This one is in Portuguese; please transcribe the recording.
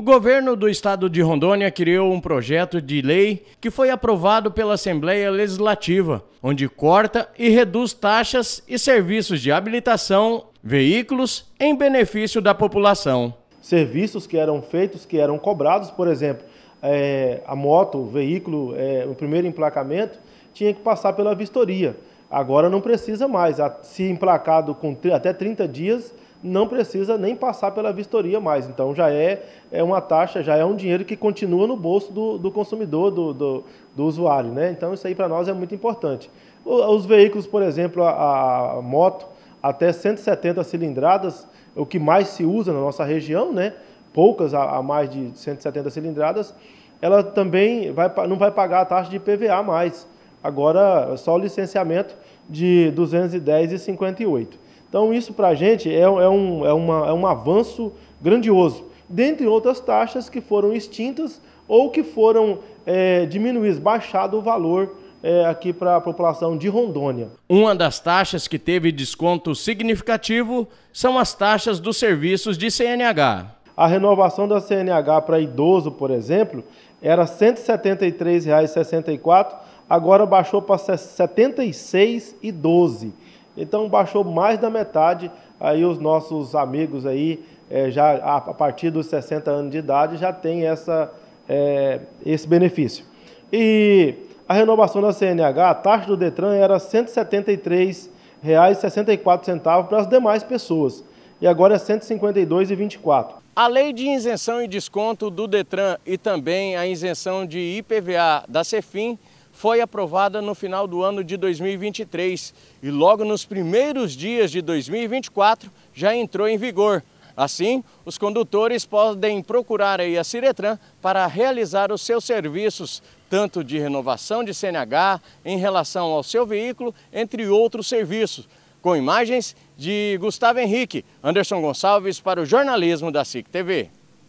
O governo do estado de Rondônia criou um projeto de lei que foi aprovado pela Assembleia Legislativa, onde corta e reduz taxas e serviços de habilitação, veículos em benefício da população. Serviços que eram feitos, que eram cobrados, por exemplo, é, a moto, o veículo, é, o primeiro emplacamento, tinha que passar pela vistoria. Agora não precisa mais. Se emplacado com até 30 dias, não precisa nem passar pela vistoria mais. Então já é, é uma taxa, já é um dinheiro que continua no bolso do, do consumidor, do, do, do, usuário. Né? Então isso aí para nós é muito importante. Os veículos, por exemplo, a, a, moto até 170 cilindradas, o que mais se usa na nossa região, né? poucas a, a mais de 170 cilindradas, ela também vai, não vai pagar a taxa de PVA mais. Agora só o licenciamento de 210,58. Então, isso para a gente é, é, um, é, uma, é um avanço grandioso, dentre outras taxas que foram extintas ou que foram é, diminuídas, baixado o valor é, aqui para a população de Rondônia. Uma das taxas que teve desconto significativo são as taxas dos serviços de CNH. A renovação da CNH para idoso, por exemplo, era R$ 173,64, agora baixou para R$ 76,12. Então baixou mais da metade. Aí os nossos amigos aí, é, já a partir dos 60 anos de idade, já tem essa, é, esse benefício. E a renovação da CNH, a taxa do Detran era R$ 173,64 para as demais pessoas. E agora é R$ 152,24. A lei de isenção e desconto do Detran e também a isenção de IPVA da Cefim foi aprovada no final do ano de 2023 e logo nos primeiros dias de 2024 já entrou em vigor. Assim, os condutores podem procurar a Ciretran para realizar os seus serviços, tanto de renovação de CNH, em relação ao seu veículo, entre outros serviços. Com imagens de Gustavo Henrique, Anderson Gonçalves para o jornalismo da SIC TV.